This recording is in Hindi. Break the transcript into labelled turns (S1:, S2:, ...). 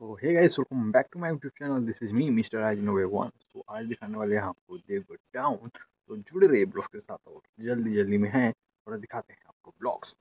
S1: So hey guys welcome back to my YouTube channel this is me mister Raj no way वन तो आज दिखाने वाले हैं आपको देवगढ़ टाउन तो जुड़े रहे ब्लॉग्स के साथ और जल्दी जल्दी में हैं और दिखाते हैं आपको ब्लॉग्स।